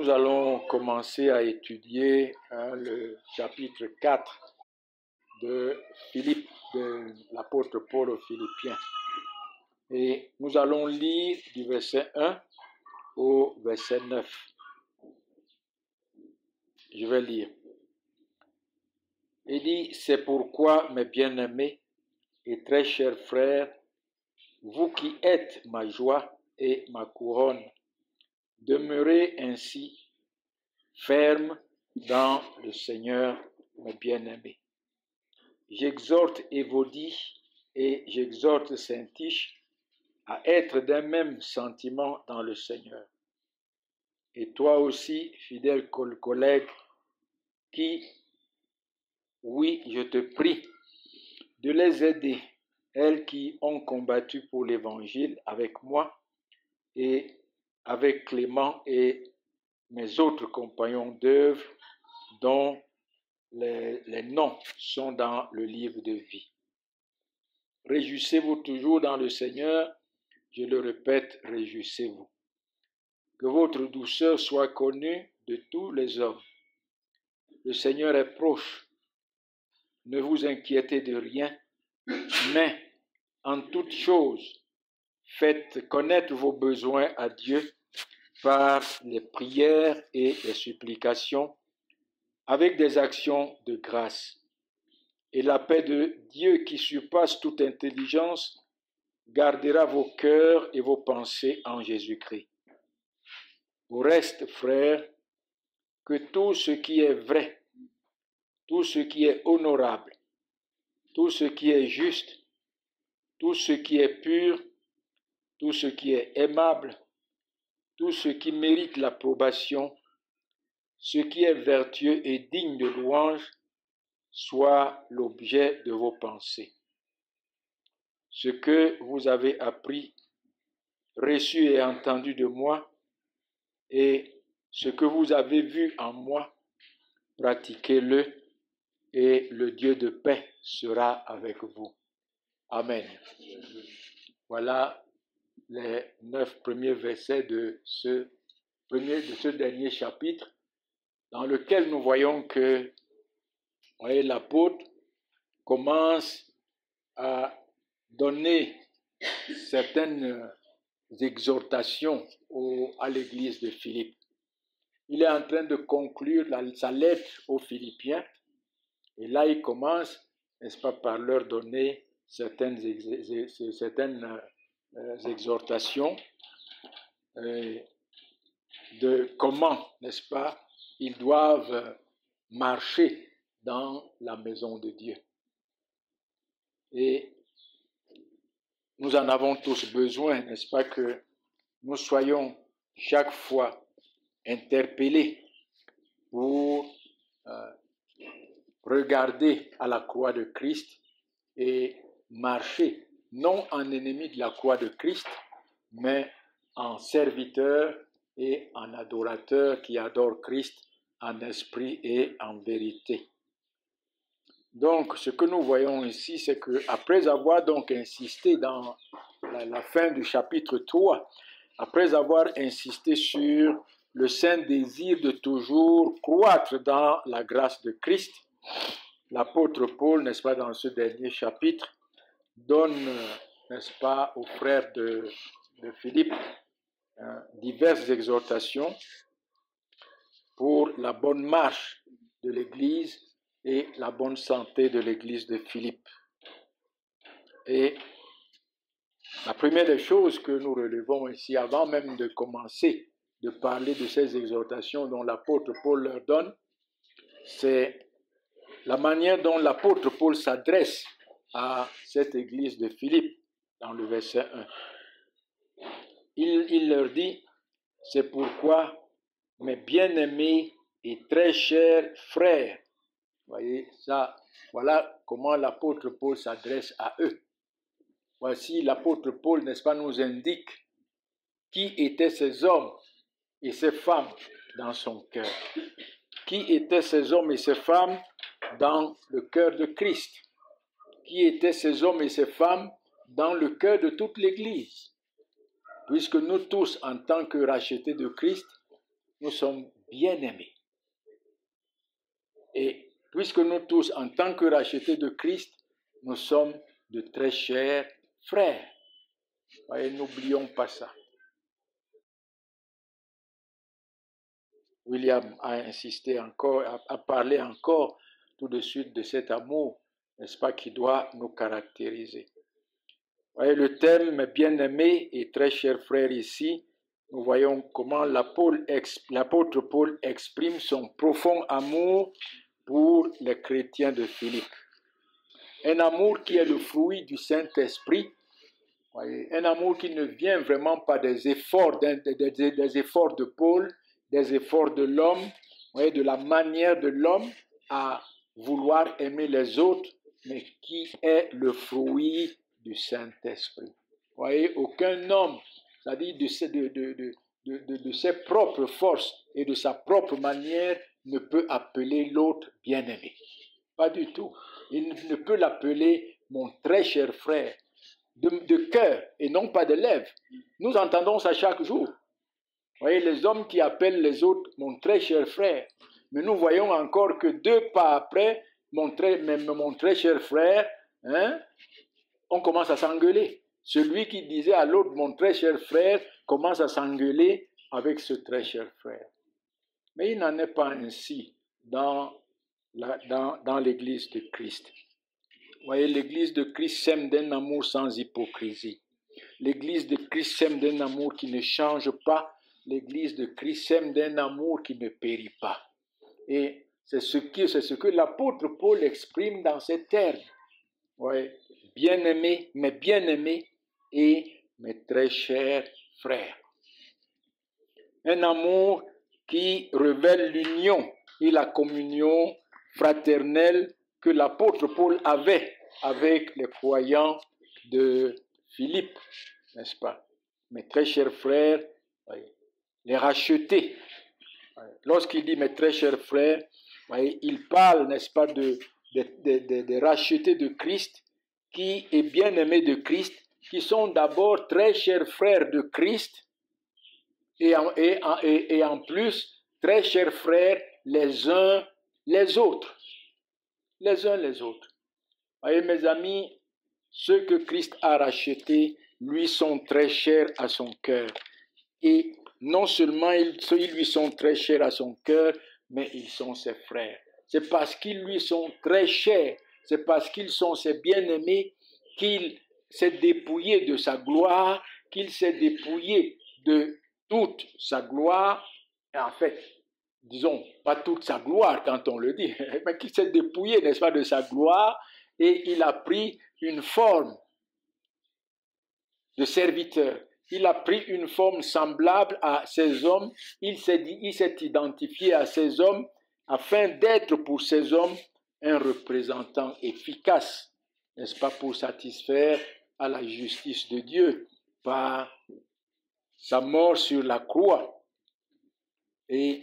nous allons commencer à étudier hein, le chapitre 4 de Philippe, de l'apôtre Paul aux Philippiens. Et nous allons lire du verset 1 au verset 9. Je vais lire. Il dit, c'est pourquoi, mes bien-aimés et très chers frères, vous qui êtes ma joie et ma couronne, Demeurez ainsi ferme dans le Seigneur, mes bien-aimés. J'exhorte Évodie et j'exhorte Saint-Tiche à être d'un même sentiment dans le Seigneur. Et toi aussi, fidèle collègue, qui, oui, je te prie de les aider, elles qui ont combattu pour l'Évangile avec moi et avec Clément et mes autres compagnons d'œuvre dont les, noms sont dans le livre de vie. Réjouissez-vous toujours dans le Seigneur, je le répète, réjouissez-vous. Que votre douceur soit connue de tous les hommes. Le Seigneur est proche. Ne vous inquiétez de rien, mais en toute chose, Faites connaître vos besoins à Dieu par les prières et les supplications avec des actions de grâce. Et la paix de Dieu qui surpasse toute intelligence gardera vos cœurs et vos pensées en Jésus-Christ. Au reste, frères, que tout ce qui est vrai, tout ce qui est honorable, tout ce qui est juste, tout ce qui est pur, tout ce qui est aimable, tout ce qui mérite l'approbation, ce qui est vertueux et digne de louange, soit l'objet de vos pensées. Ce que vous avez appris, reçu et entendu de moi, et ce que vous avez vu en moi, pratiquez-le, et le Dieu de paix sera avec vous. Amen. Voilà les neuf premiers versets de ce, dernier chapitre, dans lequel nous voyons que l'apôtre commence à donner certaines exhortations à l'église de Philippe. Il est en train de conclure sa lettre aux Philippiens et là il commence, n'est-ce pas, par leur donner certaines, certaines exhortations euh, de comment, n'est-ce pas, ils doivent marcher dans la maison de Dieu. Et nous en avons tous besoin, n'est-ce pas, que nous soyons chaque fois interpellés pour euh, regarder à la croix de Christ et marcher non en ennemi de la croix de Christ, mais en serviteur et en adorateur qui adore Christ en esprit et en vérité. Donc, ce que nous voyons ici, c'est que après avoir donc insisté dans la, la, fin du chapitre 3, après avoir insisté sur le saint désir de toujours croître dans la grâce de Christ, l'apôtre Paul, n'est-ce pas, dans ce dernier chapitre, donne, n'est-ce pas, aux frères de, Philippe hein, diverses exhortations pour la bonne marche de l'Église et la bonne santé de l'Église de Philippe. Et la première des choses que nous relevons ici, avant même de commencer de parler de ces exhortations dont l'apôtre Paul leur donne, c'est la manière dont l'apôtre Paul s'adresse à cette église de Philippe dans le verset 1. Il, il leur dit, c'est pourquoi mes bien-aimés et très chers frères, voyez ça, voilà comment l'apôtre Paul s'adresse à eux. Voici l'apôtre Paul, n'est-ce pas, nous indique qui étaient ces hommes et ces femmes dans son cœur. Qui étaient ces hommes et ces femmes dans le cœur de Christ qui étaient ces hommes et ces femmes dans le cœur de toute l'Église. Puisque nous tous, en tant que rachetés de Christ, nous sommes bien-aimés. Et puisque nous tous, en tant que rachetés de Christ, nous sommes de très chers frères. Voyez, n'oublions pas ça. William a insisté encore, a, parlé encore tout de suite de cet amour, n'est-ce pas, qui doit nous caractériser. Voyez, le thème bien-aimé et très cher frère ici, nous voyons comment l'apôtre Paul exprime son profond amour pour les chrétiens de Philippe. Un amour qui est le fruit du Saint-Esprit, un amour qui ne vient vraiment pas des efforts, des, efforts de Paul, des efforts de l'homme, de la manière de l'homme à vouloir aimer les autres, mais qui est le fruit du Saint-Esprit. Voyez, aucun homme, c'est-à-dire de, ses propres forces et de sa propre manière, ne peut appeler l'autre bien-aimé. Pas du tout. Il ne peut l'appeler mon très cher frère, de, cœur et non pas de lèvres. Nous entendons ça chaque jour. Voyez, les hommes qui appellent les autres mon très cher frère. Mais nous voyons encore que deux pas après, mon très, mon très cher frère, hein, on commence à s'engueuler. Celui qui disait à l'autre, mon très cher frère, commence à s'engueuler avec ce très cher frère. Mais il n'en est pas ainsi dans, dans, dans l'Église de Christ. Vous voyez, l'Église de Christ s'aime d'un amour sans hypocrisie. L'Église de Christ s'aime d'un amour qui ne change pas. L'Église de Christ s'aime d'un amour qui ne périt pas. Et c'est ce, que l'apôtre Paul exprime dans ces termes. Bien-aimés, mes bien-aimés et mes très chers frères. Un amour qui révèle l'union et la communion fraternelle que l'apôtre Paul avait avec les croyants de Philippe, n'est-ce pas? Mes très chers frères, les racheter. Lorsqu'il dit mes très chers frères, il parle, n'est-ce pas, de, des rachetés de Christ, qui est bien-aimé de Christ, qui sont d'abord très chers frères de Christ, et en, et, et en plus, très chers frères les uns les autres. Les uns les autres. Voyez, mes amis, ceux que Christ a rachetés, lui, sont très chers à son cœur. Et non seulement ils, ils lui sont très chers à son cœur, mais ils sont ses frères. C'est parce qu'ils lui sont très chers, c'est parce qu'ils sont ses bien-aimés qu'il s'est dépouillé de sa gloire, qu'il s'est dépouillé de toute sa gloire. En fait, disons, pas toute sa gloire quand on le dit, mais qu'il s'est dépouillé, n'est-ce pas, de sa gloire, et il a pris une forme de serviteur. Il a pris une forme semblable à ces hommes. Il s'est identifié à ces hommes afin d'être pour ces hommes un représentant efficace, n'est-ce pas, pour satisfaire à la justice de Dieu par sa mort sur la croix et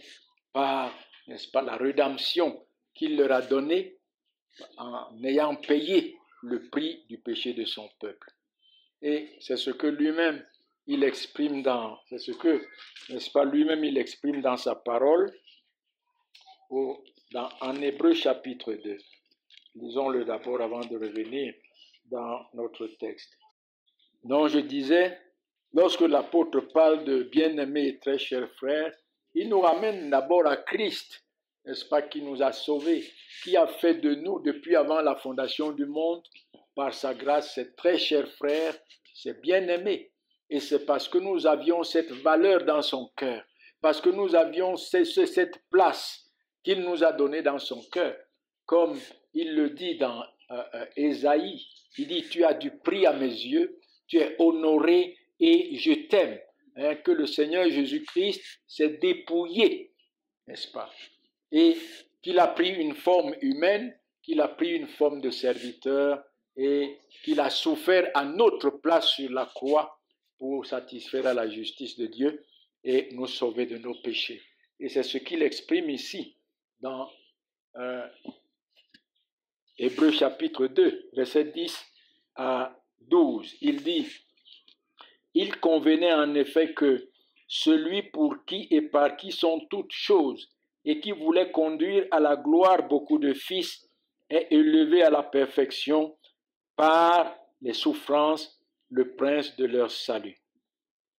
par, n'est-ce pas, la rédemption qu'il leur a donnée en ayant payé le prix du péché de son peuple. Et c'est ce que lui-même, il exprime dans, c'est ce que, n'est-ce pas, lui-même, il exprime dans sa parole au, dans, en Hébreu chapitre 2. Lisons-le d'abord avant de revenir dans notre texte. Donc je disais, lorsque l'apôtre parle de bien-aimés et très chers frères, il nous ramène d'abord à Christ, n'est-ce pas, qui nous a sauvés, qui a fait de nous, depuis avant la fondation du monde, par sa grâce, ses très chers frères, ses bien-aimés. Et c'est parce que nous avions cette valeur dans son cœur, parce que nous avions cette place qu'il nous a donnée dans son cœur, comme il le dit dans euh, euh, Ésaïe. Il dit, tu as du prix à mes yeux, tu es honoré et je t'aime. Hein, que le Seigneur Jésus-Christ s'est dépouillé, n'est-ce pas? Et qu'il a pris une forme humaine, qu'il a pris une forme de serviteur et qu'il a souffert à notre place sur la croix pour satisfaire à la justice de Dieu et nous sauver de nos péchés. Et c'est ce qu'il exprime ici dans euh, Hébreu chapitre 2, verset 10 à 12. Il dit, il convenait en effet que celui pour qui et par qui sont toutes choses, et qui voulait conduire à la gloire beaucoup de fils, et élever à la perfection par les souffrances le prince de leur salut.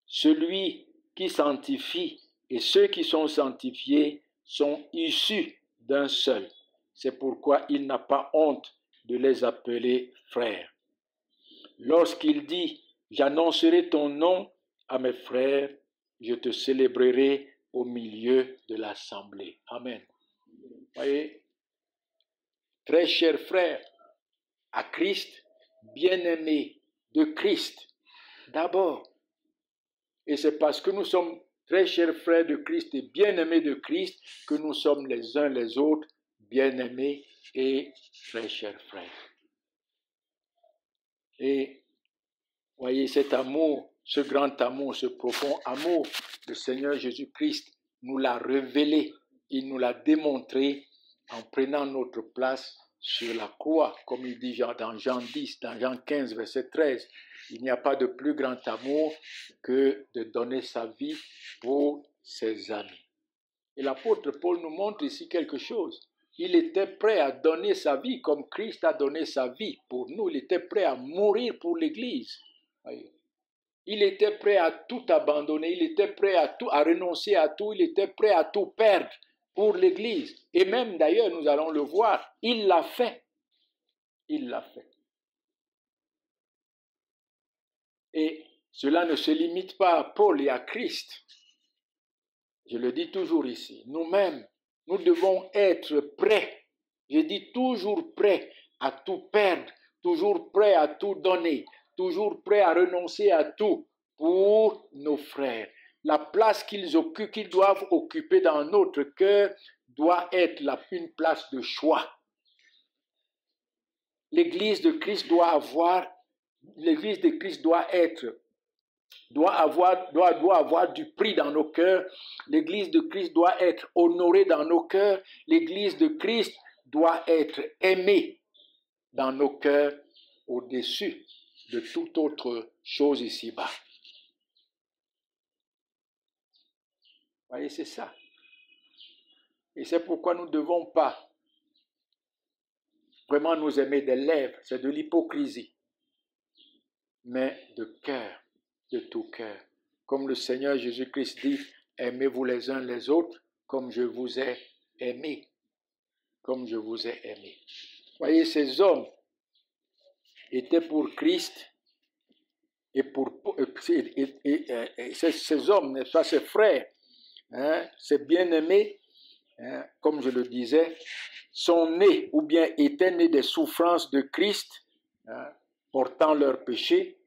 Celui qui sanctifie et ceux qui sont sanctifiés sont issus d'un seul. C'est pourquoi il n'a pas honte de les appeler frères. Lorsqu'il dit, j'annoncerai ton nom à mes frères, je te célébrerai au milieu de l'assemblée. Amen. Voyez, très chers frères, à Christ, bien-aimés de Christ, d'abord. Et c'est parce que nous sommes très chers frères de Christ et bien-aimés de Christ que nous sommes les uns les autres bien-aimés et très chers frères. Et voyez cet amour, ce grand amour, ce profond amour, le Seigneur Jésus-Christ nous l'a révélé, il nous l'a démontré en prenant notre place sur la croix, comme il dit dans Jean 10, dans Jean 15, verset 13. Il n'y a pas de plus grand amour que de donner sa vie pour ses amis. Et l'apôtre Paul nous montre ici quelque chose. Il était prêt à donner sa vie comme Christ a donné sa vie pour nous. Il était prêt à mourir pour l'Église. Il était prêt à tout abandonner. Il était prêt à tout, à renoncer à tout. Il était prêt à tout perdre pour l'Église. Et même d'ailleurs, nous allons le voir, il l'a fait. Il l'a fait. Et cela ne se limite pas à Paul et à Christ. Je le dis toujours ici. Nous-mêmes, nous devons être prêts. Je dis toujours prêts à tout perdre, toujours prêts à tout donner, toujours prêts à renoncer à tout pour nos frères. La place qu'ils occupent, qu'ils doivent occuper dans notre cœur doit être une place de choix. L'Église de Christ doit avoir, l'Église de Christ doit être doit avoir, doit avoir du prix dans nos cœurs. L'Église de Christ doit être honorée dans nos cœurs. L'Église de Christ doit être aimée dans nos cœurs au-dessus de toute autre chose ici-bas. Voyez, c'est ça. Et c'est pourquoi nous ne devons pas vraiment nous aimer des lèvres, c'est de l'hypocrisie, mais de cœur de tout cœur. Comme le Seigneur Jésus-Christ dit, aimez-vous les uns les autres comme je vous ai aimé. Comme je vous ai aimé. Voyez, ces hommes étaient pour Christ et pour et, ces, hommes, n'est-ce pas, ces frères, hein, ces bien-aimés, hein, comme je le disais, sont nés ou bien étaient nés des souffrances de Christ, hein, portant leurs péchés,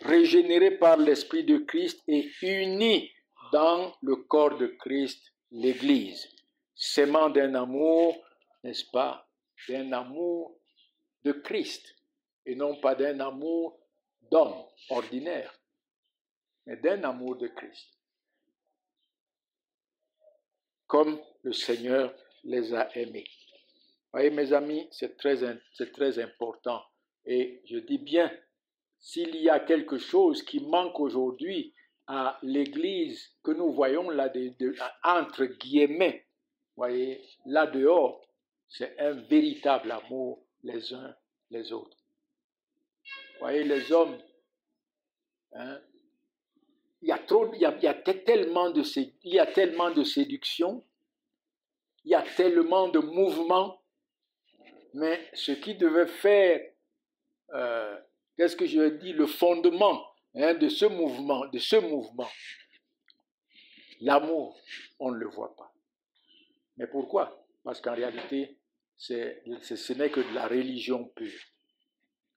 régénérés par l'Esprit de Christ et unis dans le corps de Christ, l'Église, s'aimant d'un amour, n'est-ce pas, d'un amour de Christ, et non pas d'un amour d'homme ordinaire, mais d'un amour de Christ. Comme le Seigneur les a aimés. Voyez, mes amis, c'est très, très important. Et je dis bien s'il y a quelque chose qui manque aujourd'hui à l'Église que nous voyons là, entre guillemets, voyez, là dehors, c'est un véritable amour les uns les autres. Voyez, les hommes, hein, il y a tellement de séduction, il y a tellement de mouvements, mais ce qui devait faire euh, qu'est-ce que je dis, le fondement hein, de ce mouvement, de ce mouvement. L'amour, on ne le voit pas. Mais pourquoi? Parce qu'en réalité, ce n'est que de la religion pure.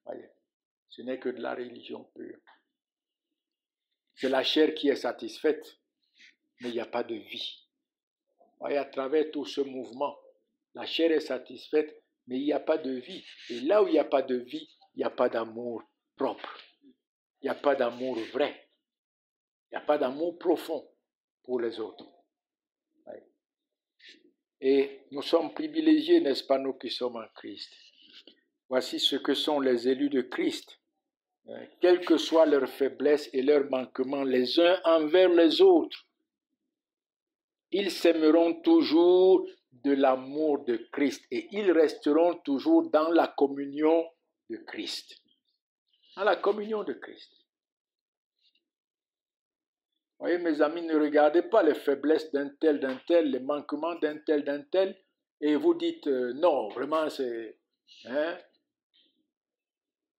Voyez, ce n'est que de la religion pure. C'est la chair qui est satisfaite, mais il n'y a pas de vie. Voyez, à travers tout ce mouvement, la chair est satisfaite, mais il n'y a pas de vie. Et là où il n'y a pas de vie, il n'y a pas d'amour propre. Il n'y a pas d'amour vrai. Il n'y a pas d'amour profond pour les autres. Et nous sommes privilégiés, n'est-ce pas, nous qui sommes en Christ? Voici ce que sont les élus de Christ. Hein, quelle que soit leur faiblesse et leur manquement les uns envers les autres, ils s'aimeront toujours de l'amour de Christ et ils resteront toujours dans la communion de Christ. Dans la communion de Christ. Voyez, mes amis, ne regardez pas les faiblesses d'un tel, d'un tel, les manquements d'un tel, d'un tel, et vous dites euh, non, vraiment, c'est. Hein,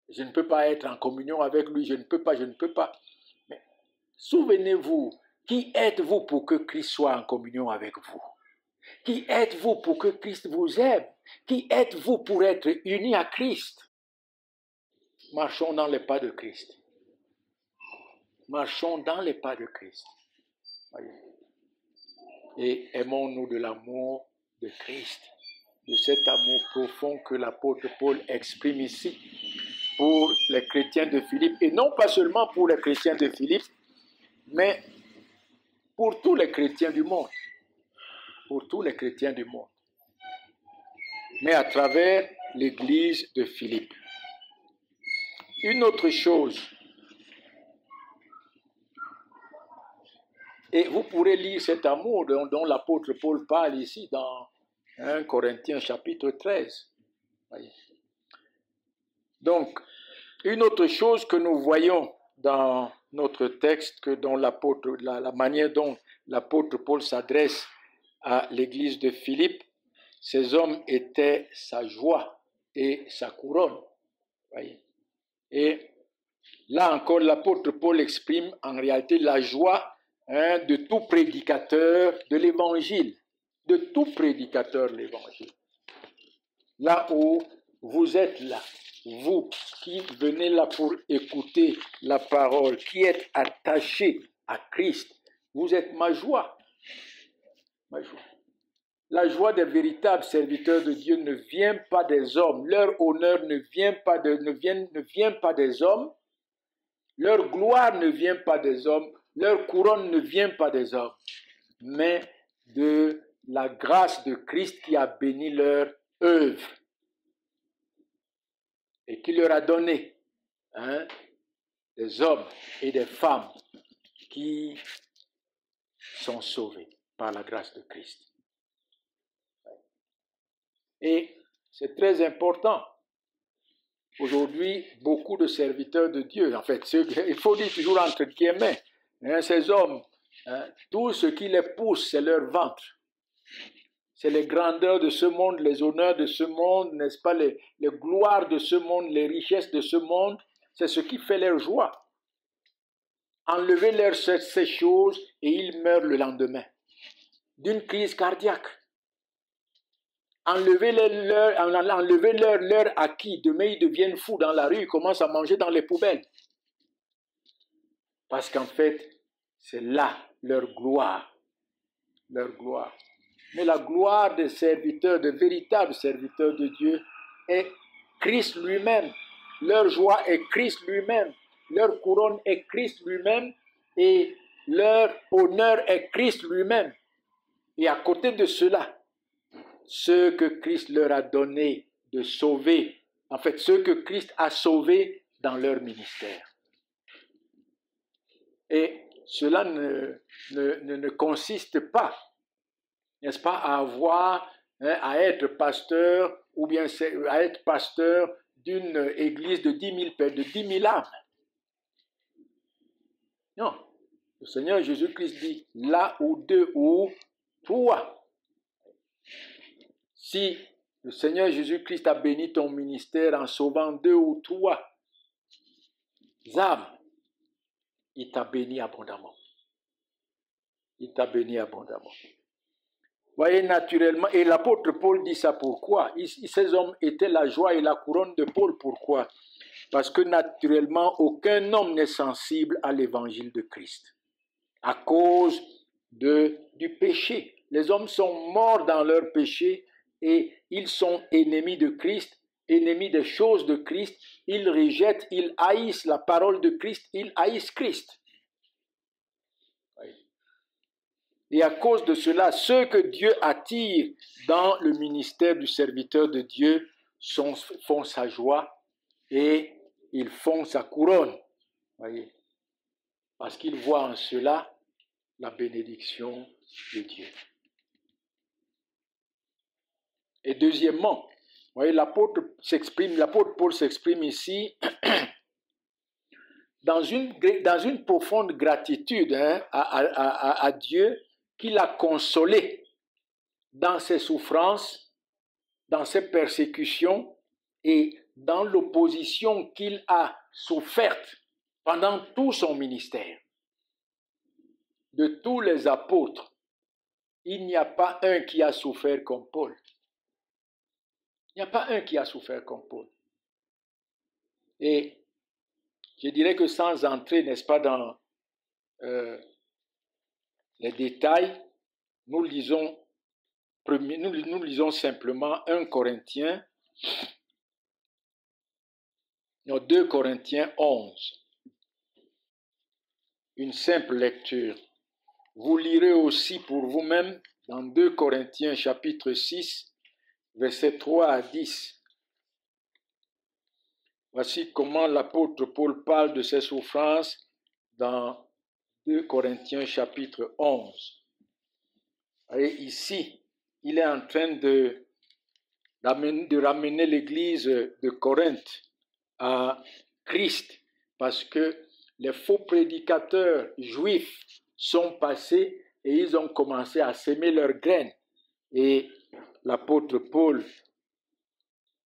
je ne peux pas être en communion avec lui, je ne peux pas, je ne peux pas. Mais souvenez-vous, qui êtes-vous pour que Christ soit en communion avec vous? Qui êtes-vous pour que Christ vous aime? Qui êtes-vous pour être uni à Christ? Marchons dans les pas de Christ. Marchons dans les pas de Christ. Et aimons-nous de l'amour de Christ, de cet amour profond que l'apôtre Paul exprime ici pour les chrétiens de Philippe, et non pas seulement pour les chrétiens de Philippe, mais pour tous les chrétiens du monde. Pour tous les chrétiens du monde. Mais à travers l'église de Philippe. Une autre chose, et vous pourrez lire cet amour dont, l'apôtre Paul parle ici dans 1 Corinthiens chapitre 13. Donc, une autre chose que nous voyons dans notre texte, que dans la, manière dont l'apôtre Paul s'adresse à l'église de Philippe, ces hommes étaient sa joie et sa couronne. Et là encore, l'apôtre Paul exprime en réalité la joie hein, de tout prédicateur de l'évangile, de tout prédicateur de l'évangile. Là où vous êtes là, vous qui venez là pour écouter la parole, qui êtes attachés à Christ, vous êtes ma joie. Ma joie. La joie des véritables serviteurs de Dieu ne vient pas des hommes. Leur honneur ne vient pas, de, ne vient, ne vient pas des hommes. Leur gloire ne vient pas des hommes. Leur couronne ne vient pas des hommes. Mais de la grâce de Christ qui a béni leur œuvre et qui leur a donné hein, des hommes et des femmes qui sont sauvés par la grâce de Christ. Et c'est très important. Aujourd'hui, beaucoup de serviteurs de Dieu, en fait, il faut dire toujours entre guillemets, hein, ces hommes, hein, tout ce qui les pousse, c'est leur ventre. C'est les grandeurs de ce monde, les honneurs de ce monde, n'est-ce pas, les, gloires de ce monde, les richesses de ce monde. C'est ce qui fait leur joie. Enlevez leur ces choses et ils meurent le lendemain d'une crise cardiaque. Enlevez leur, enlevez leur, leur acquis. Demain, ils deviennent fous dans la rue, ils commencent à manger dans les poubelles. Parce qu'en fait, c'est là leur gloire. Leur gloire. Mais la gloire des serviteurs, des véritables serviteurs de Dieu, est Christ lui-même. Leur joie est Christ lui-même. Leur couronne est Christ lui-même. Et leur honneur est Christ lui-même. Et à côté de cela, ce que Christ leur a donné de sauver, en fait, ce que Christ a sauvé dans leur ministère. Et cela ne, ne, ne consiste pas n'est-ce pas, à avoir, hein, à être pasteur ou bien à être pasteur d'une église de 10 000, de 10 000 âmes. Non. Le Seigneur Jésus-Christ dit, là où deux ou trois. Si le Seigneur Jésus-Christ a béni ton ministère en sauvant deux ou trois âmes, il t'a béni abondamment. Il t'a béni abondamment voyez, naturellement, et l'apôtre Paul dit ça pourquoi? Ces hommes étaient la joie et la couronne de Paul. Pourquoi? Parce que naturellement, aucun homme n'est sensible à l'évangile de Christ à cause du péché. Les hommes sont morts dans leur péché et ils sont ennemis de Christ, ennemis des choses de Christ. Ils rejettent, ils haïssent la parole de Christ, ils haïssent Christ. Et à cause de cela, ceux que Dieu attire dans le ministère du serviteur de Dieu font sa joie et ils font sa couronne. Voyez Parce qu'ils voient en cela la bénédiction de Dieu. Et deuxièmement, voyez, l'apôtre Paul s'exprime ici dans une, profonde gratitude hein, à Dieu qui l'a consolé dans ses souffrances, dans ses persécutions et dans l'opposition qu'il a soufferte pendant tout son ministère. De tous les apôtres, il n'y a pas un qui a souffert comme Paul. Il n'y a pas un qui a souffert comme Paul. Et je dirais que sans entrer, n'est-ce pas, dans euh, les détails, nous lisons, simplement 1 Corinthiens, non, 2 Corinthiens 11. Une simple lecture. Vous lirez aussi pour vous-même dans 2 Corinthiens chapitre 6, versets 3 à 10. Voici comment l'apôtre Paul parle de ses souffrances dans 2 Corinthiens chapitre 11. Et ici, il est en train de, ramener l'église de Corinthe à Christ parce que les faux prédicateurs juifs sont passés et ils ont commencé à s'aimer leurs graines. Et l'apôtre Paul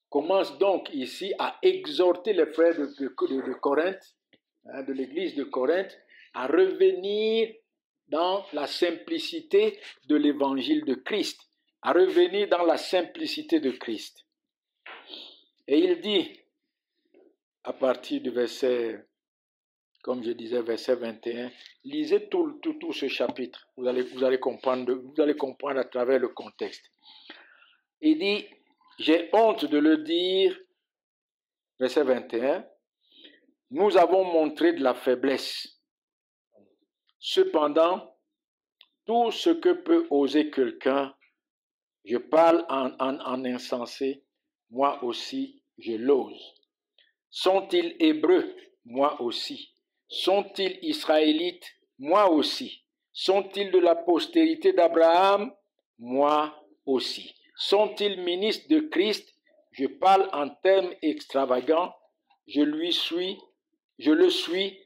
commence donc ici à exhorter les frères de, de, Corinthe, hein, de l'église de Corinthe, à revenir dans la simplicité de l'évangile de Christ, à revenir dans la simplicité de Christ. Et il dit, à partir du verset, comme je disais, verset 21, lisez tout, tout, tout ce chapitre, vous allez, vous, allez comprendre, vous allez comprendre à travers le contexte. Il dit, j'ai honte de le dire, verset 21, nous avons montré de la faiblesse. Cependant, tout ce que peut oser quelqu'un, je parle en, en insensé, moi aussi je l'ose. Sont-ils hébreux? Moi aussi. Sont-ils israélites? Moi aussi. Sont-ils de la postérité d'Abraham? Moi aussi. Sont-ils ministres de Christ? Je parle en termes extravagants. Je lui suis, je le suis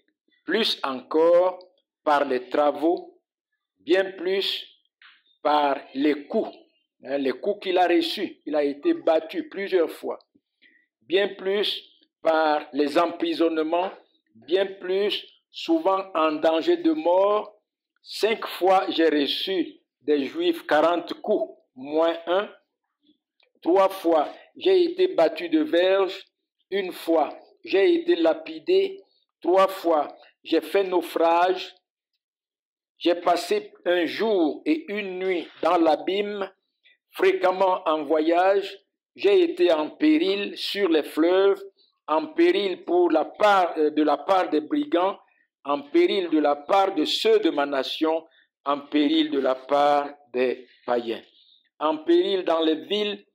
plus encore par les travaux, bien plus par les coups, hein, les coups qu'il a reçus. Il a été battu plusieurs fois. Bien plus par les emprisonnements, bien plus souvent en danger de mort. Cinq fois j'ai reçu des Juifs 40 coups, moins un. Trois fois, j'ai été battu de verge. Une fois, j'ai été lapidé. Trois fois, j'ai fait naufrage. J'ai passé un jour et une nuit dans l'abîme, fréquemment en voyage. J'ai été en péril sur les fleuves, en péril pour la part, euh, de la part des brigands, en péril de la part de ceux de ma nation, en péril de la part des païens, en péril dans les villes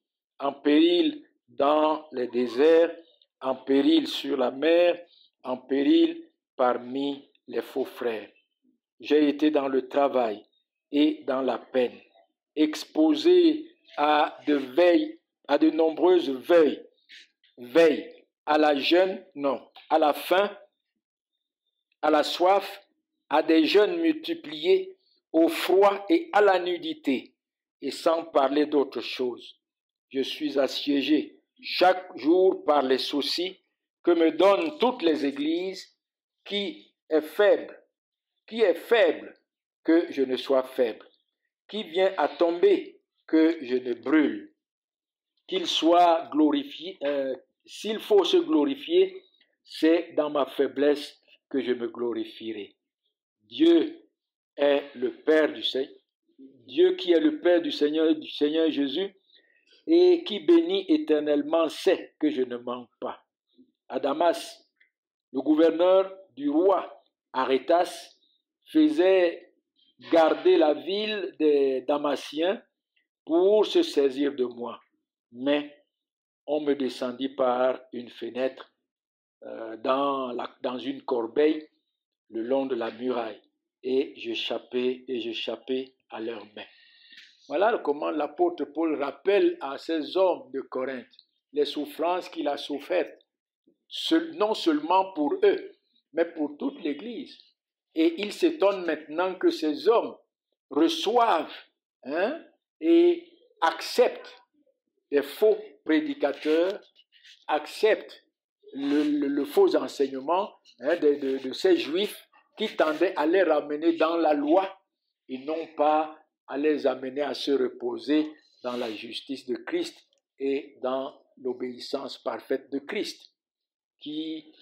en péril dans les déserts, en péril sur la mer, en péril parmi les faux frères. J'ai été dans le travail et dans la peine, exposé à de nombreuses veilles, veilles. À la jeûne, non, à la faim, à la soif, à des jeûnes multipliés, au froid et à la nudité, et sans parler d'autre chose je suis assiégé chaque jour par les soucis que me donnent toutes les églises, qui est faible, qui est faible que je ne sois faible, qui vient à tomber que je ne brûle, qu'il soit glorifié, euh, s'il faut se glorifier, c'est dans ma faiblesse que je me glorifierai. Dieu est le Père du Seigneur, Dieu qui est le Père du Seigneur, du Seigneur Jésus, et qui bénit éternellement sait que je ne manque pas. À Damas, le gouverneur du roi Arétas faisait garder la ville des Damasiens pour se saisir de moi. Mais on me descendit par une fenêtre euh, dans, dans une corbeille le long de la muraille et j'échappais et j'échappais à leurs mains. Voilà comment l'apôtre Paul rappelle à ces hommes de Corinthe les souffrances qu'il a souffertes, non seulement pour eux, mais pour toute l'Église. Et il s'étonne maintenant que ces hommes reçoivent hein, et acceptent les faux prédicateurs, acceptent le, faux enseignement hein, de, ces juifs qui tendaient à les ramener dans la loi et non pas à les amener à se reposer dans la justice de Christ et dans l'obéissance parfaite de Christ, qui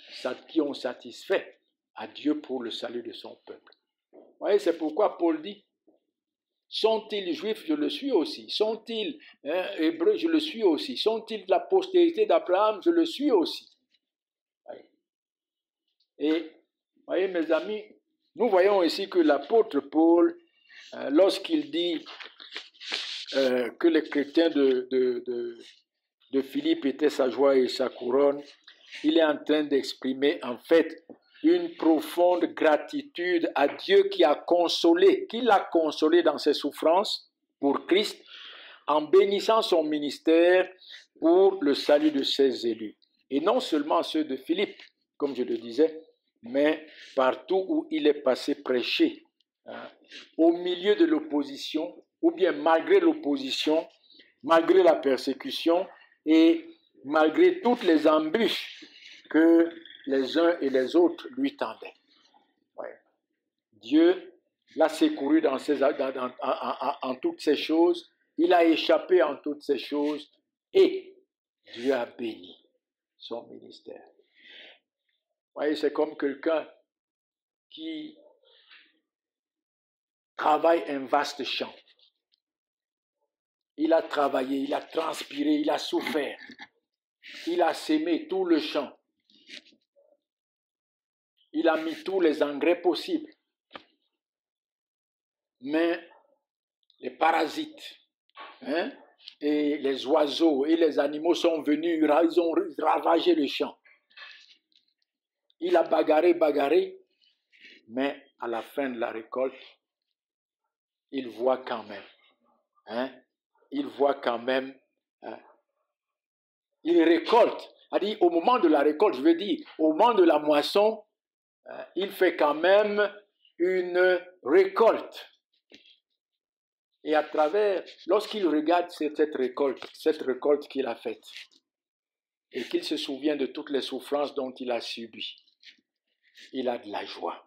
ont satisfait à Dieu pour le salut de son peuple. Vous voyez, c'est pourquoi Paul dit, sont-ils juifs Je le suis aussi. Sont-ils hein, hébreux Je le suis aussi. Sont-ils de la postérité d'Abraham Je le suis aussi. Et, voyez, mes amis, nous voyons ici que l'apôtre Paul, euh, lorsqu'il dit euh, que les chrétiens de, de, de Philippe étaient sa joie et sa couronne, il est en train d'exprimer en fait une profonde gratitude à Dieu qui a consolé, qui l'a consolé dans ses souffrances pour Christ, en bénissant son ministère pour le salut de ses élus. Et non seulement ceux de Philippe, comme je le disais, mais partout où il est passé prêcher, hein, au milieu de l'opposition, ou bien malgré l'opposition, malgré la persécution et malgré toutes les embûches que les uns et les autres lui tendaient. Dieu l'a secouru dans en, toutes ces choses, il a échappé en toutes ces choses et Dieu a béni son ministère. voyez, c'est comme quelqu'un qui travaille un vaste champ. Il a travaillé, il a transpiré, il a souffert. Il a sémé tout le champ. Il a mis tous les engrais possibles. Mais les parasites hein, et les oiseaux et les animaux sont venus, ils ont ravagé le champ. Il a bagarré, bagarré, mais à la fin de la récolte, il voit quand même. Hein, il voit quand même. Hein, il récolte. Au moment de la récolte, je veux dire, au moment de la moisson, il fait quand même une récolte. Et à travers, lorsqu'il regarde cette récolte, cette récolte qu'il a faite, et qu'il se souvient de toutes les souffrances dont il a subi, il a de la joie.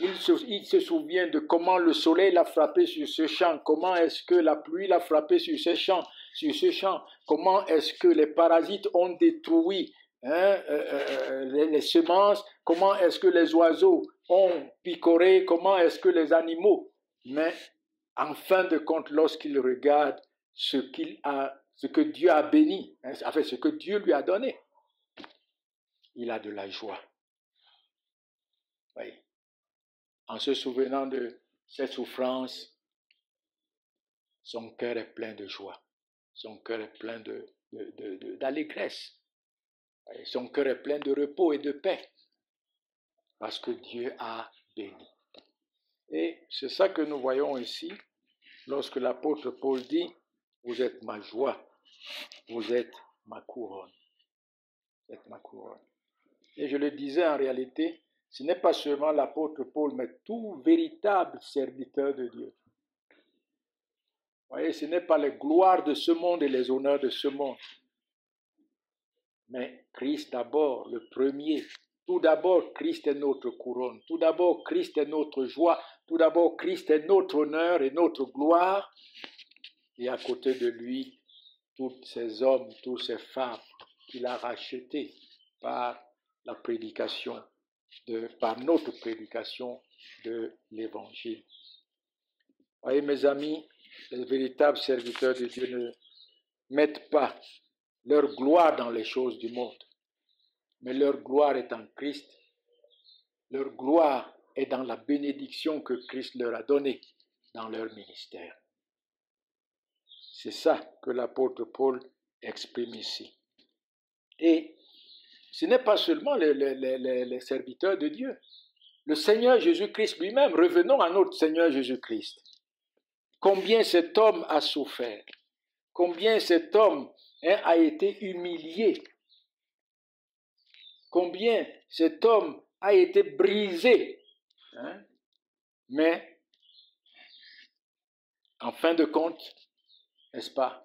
Il se, il se, souvient de comment le soleil l'a frappé sur ce champ, comment est-ce que la pluie l'a frappé sur ce champ, sur ce champ, comment est-ce que les parasites ont détruit Hein, euh, euh, euh, les, semences, comment est-ce que les oiseaux ont picoré, comment est-ce que les animaux. Mais en fin de compte, lorsqu'il regarde ce qu'il a, ce que Dieu a béni, hein, ce que Dieu lui a donné, il a de la joie. En se souvenant de cette souffrance, son cœur est plein de joie, son cœur est plein d'allégresse. Son cœur est plein de repos et de paix parce que Dieu a béni. Et c'est ça que nous voyons ici lorsque l'apôtre Paul dit, vous êtes ma joie, vous êtes ma couronne. Vous êtes ma couronne. Et je le disais en réalité, ce n'est pas seulement l'apôtre Paul, mais tout véritable serviteur de Dieu. Vous voyez, ce n'est pas les gloires de ce monde et les honneurs de ce monde, mais Christ d'abord, le premier. Tout d'abord, Christ est notre couronne. Tout d'abord, Christ est notre joie. Tout d'abord, Christ est notre honneur et notre gloire. Et à côté de lui, tous ces hommes, toutes ces femmes qu'il a rachetés par la prédication, par notre prédication de l'Évangile. Voyez, mes amis, les véritables serviteurs de Dieu ne mettent pas leur gloire dans les choses du monde. Mais leur gloire est en Christ. Leur gloire est dans la bénédiction que Christ leur a donnée dans leur ministère. C'est ça que l'apôtre Paul exprime ici. Et ce n'est pas seulement les, serviteurs de Dieu. le Seigneur Jésus-Christ lui-même, revenons à notre Seigneur Jésus-Christ. Combien cet homme a souffert, combien cet homme hein, a été humilié, combien cet homme a été brisé. Hein? Mais, en fin de compte, n'est-ce pas,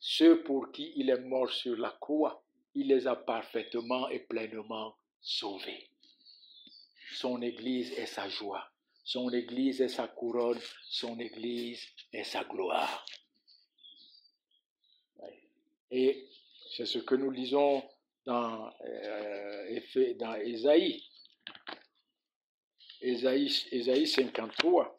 ceux pour qui il est mort sur la croix, il les a parfaitement et pleinement sauvés. Son Église est sa joie, son Église est sa couronne, son Église est sa gloire. Et c'est ce que nous lisons dans, euh, Ésaïe. Ésaïe, 53.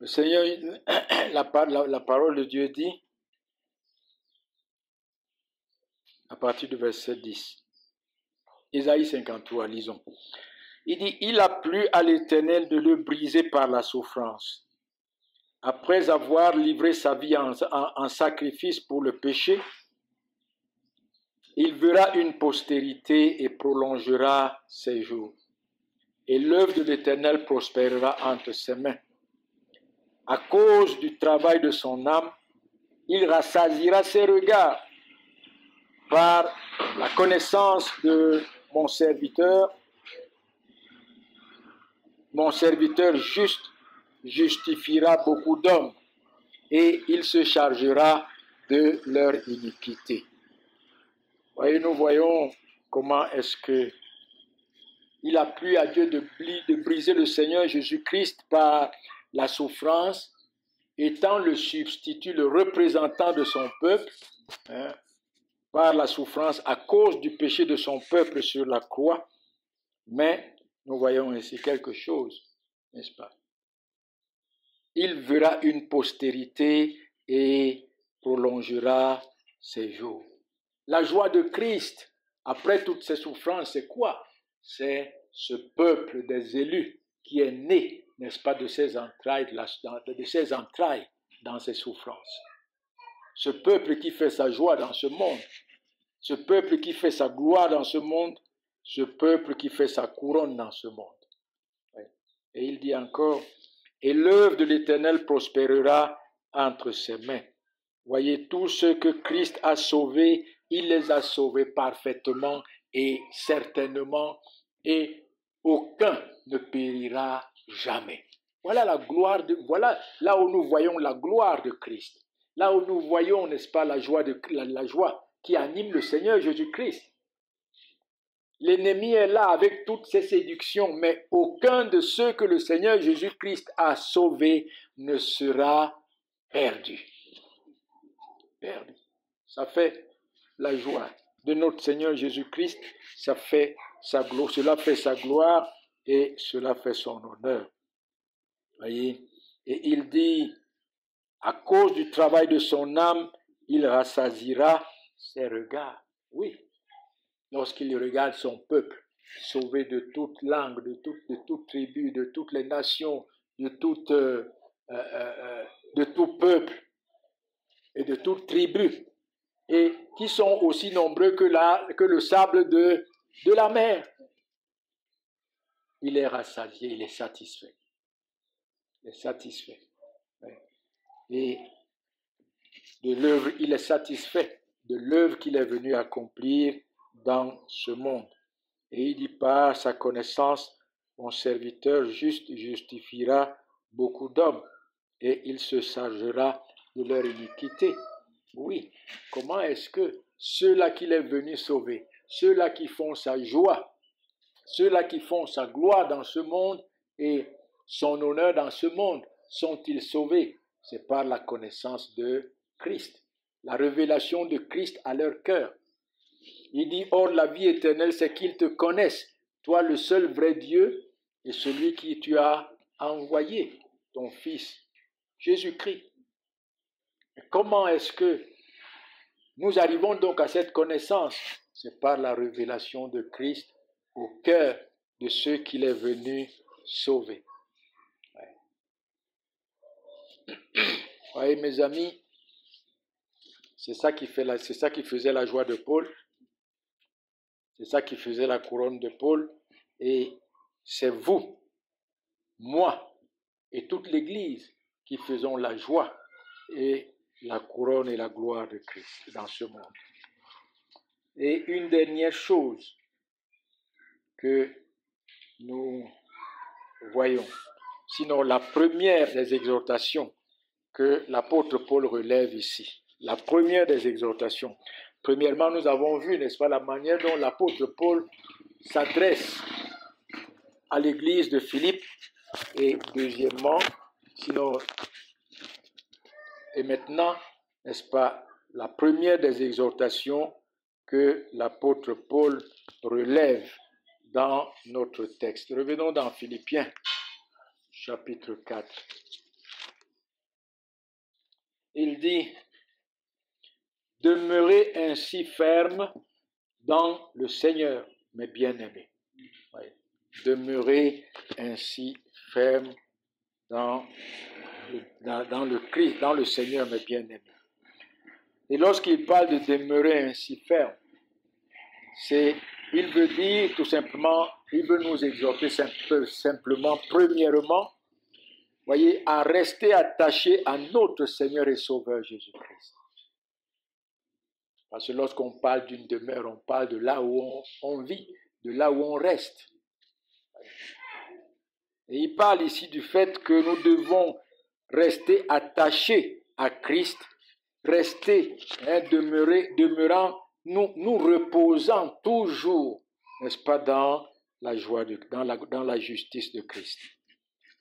Le Seigneur, la, la, parole de Dieu dit, à partir du verset 10, Ésaïe 53, lisons. Il dit, il a plu à l'Éternel de le briser par la souffrance. Après avoir livré sa vie en sacrifice pour le péché, il verra une postérité et prolongera ses jours. Et l'œuvre de l'Éternel prospérera entre ses mains. À cause du travail de son âme, il rassasira ses regards par la connaissance de mon serviteur. Mon serviteur juste justifiera beaucoup d'hommes et il se chargera de leur iniquité. Voyez, nous voyons comment est-ce que il a plu à Dieu de, briser le Seigneur Jésus-Christ par la souffrance, étant le substitut, le représentant de son peuple, hein, par la souffrance à cause du péché de son peuple sur la croix. Mais nous voyons ici quelque chose, n'est-ce pas? Il verra une postérité et prolongera ses jours. La joie de Christ, après toutes ces souffrances, c'est quoi? C'est ce peuple des élus qui est né, n'est-ce pas, de ses entrailles, de ses entrailles dans ses souffrances. Ce peuple qui fait sa joie dans ce monde, ce peuple qui fait sa gloire dans ce monde, ce peuple qui fait sa couronne dans ce monde. Et il dit encore, et l'œuvre de l'Éternel prospérera entre ses mains. Voyez, tous ceux que Christ a sauvés il les a sauvés parfaitement et certainement, et aucun ne périra jamais. Voilà la gloire de, voilà là où nous voyons la gloire de Christ. Là où nous voyons, n'est-ce pas, la joie, de, la, joie qui anime le Seigneur Jésus-Christ. L'ennemi est là avec toutes ses séductions, mais aucun de ceux que le Seigneur Jésus-Christ a sauvés ne sera perdu. Perdu. Ça fait la joie de notre Seigneur Jésus-Christ, ça fait sa gloire, cela fait sa gloire et cela fait son honneur. Voyez? Et il dit, à cause du travail de son âme, il rassasira ses regards. Oui, lorsqu'il regarde son peuple, sauvé de toute langue, de toute, de tribu, de toutes les nations, euh, euh, euh, de tout peuple et de toute tribu, et qui sont aussi nombreux que le sable de, de la mer. Il est rassasié, il est satisfait. Il est satisfait. Et de l'œuvre, il est satisfait de l'œuvre qu'il est venu accomplir dans ce monde. Et il dit par sa connaissance, mon serviteur juste justifiera beaucoup d'hommes et il se chargera de leur iniquité. Oui, comment est-ce que ceux-là qu'il est venu sauver, ceux-là qui font sa joie, ceux-là qui font sa gloire dans ce monde et son honneur dans ce monde, sont-ils sauvés? C'est par la connaissance de Christ, la révélation de Christ à leur cœur. Il dit, Or la vie éternelle, c'est qu'ils te connaissent, toi le seul vrai Dieu et celui qui tu as envoyé, ton Fils, Jésus-Christ. Comment est-ce que nous arrivons donc à cette connaissance? C'est par la révélation de Christ au cœur de ceux qu'il est venu sauver. Voyez mes amis, c'est ça qui fait c'est ça qui faisait la joie de Paul. C'est ça qui faisait la couronne de Paul. Et c'est vous, moi et toute l'Église qui faisons la joie et la couronne et la gloire de Christ dans ce monde. Et une dernière chose que nous voyons, sinon la première des exhortations que l'apôtre Paul relève ici, la première des exhortations. Premièrement, nous avons vu, n'est-ce pas, la manière dont l'apôtre Paul s'adresse à l'église de Philippe. Et deuxièmement, sinon, et maintenant, n'est-ce pas, la première des exhortations que l'apôtre Paul relève dans notre texte. Revenons dans Philippiens, chapitre 4. Il dit, Demeurez ainsi ferme dans le Seigneur, mes bien-aimés. Demeurez ainsi ferme dans, le Christ, dans le Seigneur, mes bien-aimés. Et lorsqu'il parle de demeurer ainsi ferme, c'est, il veut dire tout simplement, il veut nous exhorter simplement, premièrement, voyez, à rester attaché à notre Seigneur et Sauveur Jésus-Christ. Parce que lorsqu'on parle d'une demeure, on parle de là où on, vit, de là où on reste. Et il parle ici du fait que nous devons rester attachés à Christ, rester, hein, demeurer, demeurant, nous, nous reposant toujours, n'est-ce pas, dans la joie, de, dans, la, dans la justice de Christ.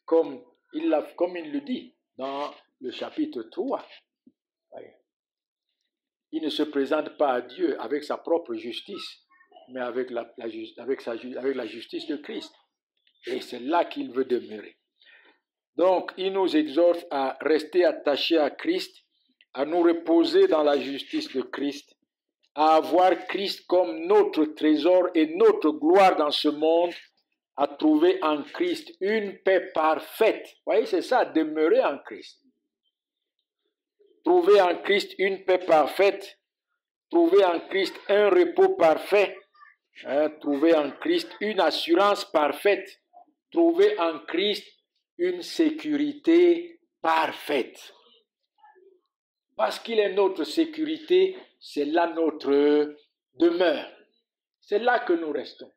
Comme il, comme il le dit dans le chapitre 3. Il ne se présente pas à Dieu avec sa propre justice, mais avec la, justice de Christ. Et c'est là qu'il veut demeurer. Donc, il nous exhorte à rester attachés à Christ, à nous reposer dans la justice de Christ, à avoir Christ comme notre trésor et notre gloire dans ce monde, à trouver en Christ une paix parfaite. Vous voyez, c'est ça, demeurer en Christ. Trouver en Christ une paix parfaite, trouver en Christ un repos parfait, hein, trouver en Christ une assurance parfaite, trouver en Christ une sécurité parfaite. Parce qu'il est notre sécurité, c'est là notre demeure. C'est là que nous restons.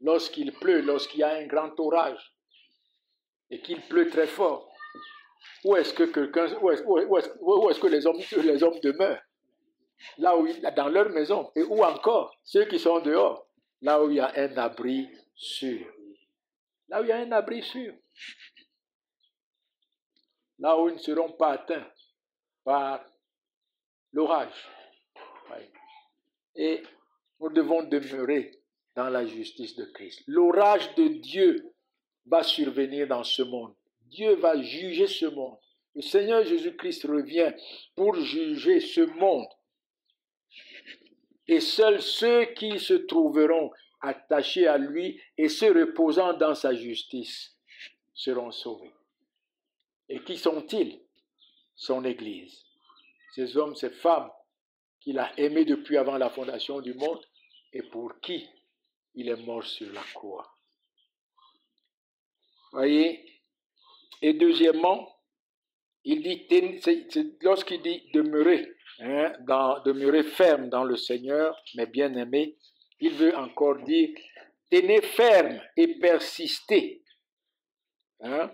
Lorsqu'il pleut, lorsqu'il y a un grand orage et qu'il pleut très fort, où est-ce que quelqu'un, où est-ce, que les hommes, les hommes demeurent? Là où dans leur maison, et où encore? Ceux qui sont dehors, là où il y a un abri sûr. Là où il y a un abri sûr. Là où ils ne seront pas atteints par l'orage. Et nous devons demeurer dans la justice de Christ. L'orage de Dieu va survenir dans ce monde. Dieu va juger ce monde. Le Seigneur Jésus-Christ revient pour juger ce monde et seuls ceux qui se trouveront attachés à lui et se reposant dans sa justice seront sauvés. Et qui sont-ils? Son Église. Ces hommes, ces femmes qu'il a aimés depuis avant la fondation du monde et pour qui il est mort sur la croix? Voyez Et deuxièmement, il dit, lorsqu'il dit demeurer, hein, demeurer ferme dans le Seigneur, mes bien-aimés, il veut encore dire, tenez ferme et persistez hein,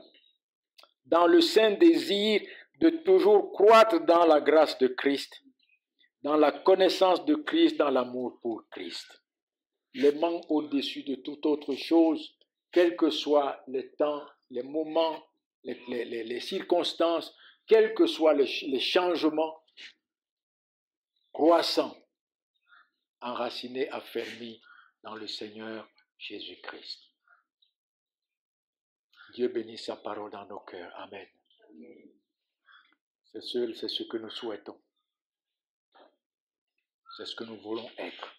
dans le saint désir de toujours croître dans la grâce de Christ, dans la connaissance de Christ, dans l'amour pour Christ. L'aimant au-dessus de toute autre chose, quels que soient les temps, les moments, les, circonstances, quels que soient les changements, croissant, enraciné, affermi dans le Seigneur Jésus-Christ. Dieu bénisse sa parole dans nos cœurs. Amen. C'est ce, c'est ce que nous souhaitons. C'est ce que nous voulons être.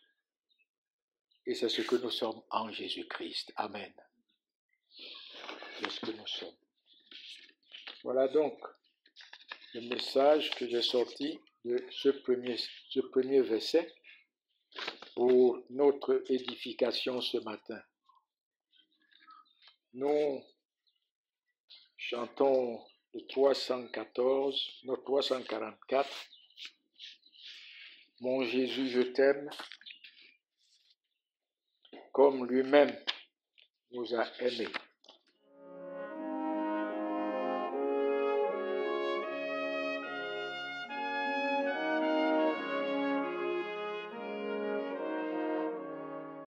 Et c'est ce que nous sommes en Jésus-Christ. Amen. Voilà donc le message que j'ai sorti de ce premier, ce premier verset pour notre édification ce matin. Nous chantons le 314, notre 344. Mon Jésus, je t'aime, comme lui-même nous a aimés.